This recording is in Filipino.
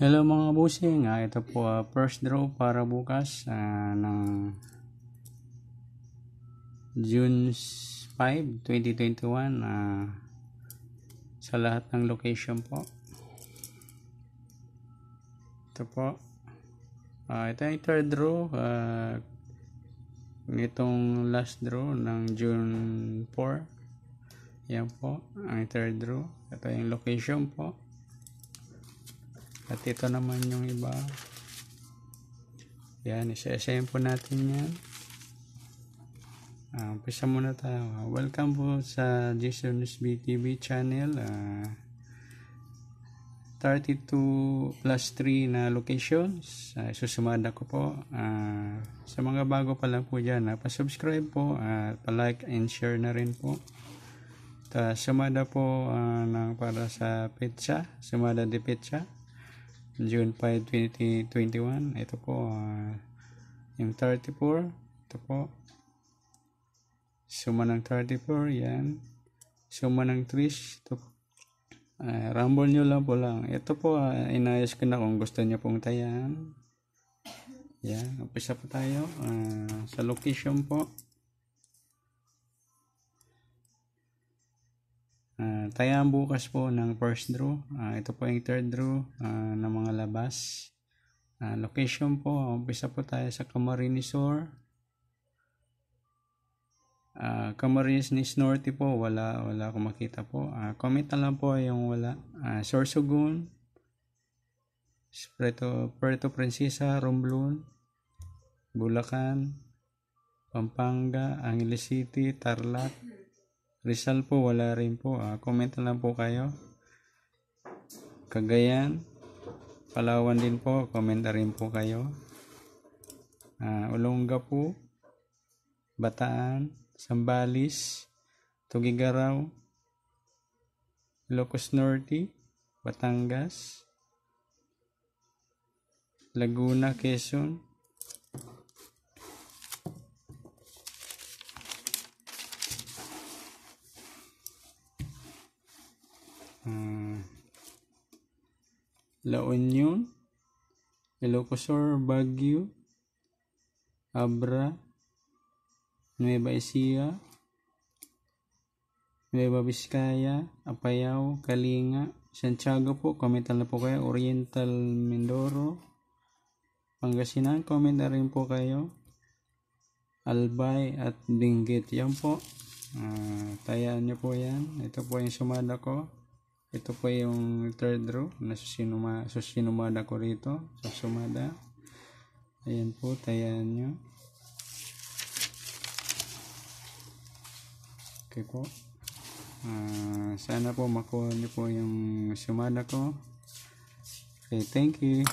Hello mga busing, ah, ito po ah, first draw para bukas ah, ng June 5, 2021 ah, sa lahat ng location po. Ito po. Ah, ito yung third draw. Ah, itong last draw ng June 4. Yan po, ang third draw. Ito yung location po. At ito naman yung iba. Yan, isa-isayin po natin yan. Uh, umpisa muna tayo. Welcome po sa Jason's BTV channel. Uh, 32 plus 3 na locations. Uh, susumada ko po. Uh, sa mga bago pa lang po dyan, uh, pa-subscribe po uh, pa-like and share na rin po. Ta sumada po uh, ng para sa pizza, sumada de pizza. June 5, 2021. Ito po, uh, yung 34. Ito po. Suma ng 34, yan. Suma ng 3. Ito po. Uh, rumble nyo lang po lang. Ito po, uh, inayos ko na kung gusto nyo pong tayan. Yan, umpisa po tayo. Uh, sa location po. Uh, tayo bukas po ng first draw. Uh, ito po yung third draw uh, ng mga labas. Uh, location po, umpisa po tayo sa Camarines Sur. Uh, Camarines ni Norte po, wala, wala akong makita po. Uh, comment na lang po yung wala. Uh, Sorsogon, Puerto, Puerto Princesa, Romblon, Bulacan, Pampanga, Angeles City, Tarlac, Rizal po, wala rin po. Uh, comment na lang po kayo. Cagayan, Palawan din po, comment rin po kayo. Uh, Olonga po, Bataan, Sambalis, Tugigaraw, Ilocos Norte, Batangas, Laguna, Quezon, uh, La Union, Ilocos Sur, Baguio, Abra, Nueva Ecija, Nueva Vizcaya, Apayao, Kalinga, Santiago po, comment na po kayo, Oriental Mindoro, Pangasinan, comment na rin po kayo, Albay at Dinggit, yan po, uh, tayaan nyo po yan, ito po yung sumada ko, ito po yung third row na susinuma, susinumada ko rito sa sumada. Ayan po, tayaan nyo. Okay po. Uh, sana po makuha nyo po yung sumada ko. Okay, thank you.